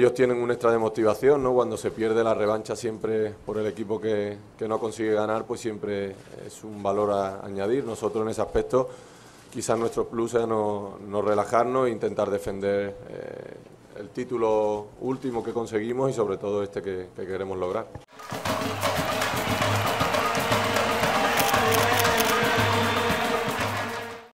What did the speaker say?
Ellos tienen un extra de motivación, ¿no? Cuando se pierde la revancha siempre por el equipo que, no consigue ganar, pues siempre es un valor a añadir. Nosotros en ese aspecto, quizás nuestro plus sea no, relajarnos e intentar defender eh, el título último que conseguimos y sobre todo este que queremos lograr.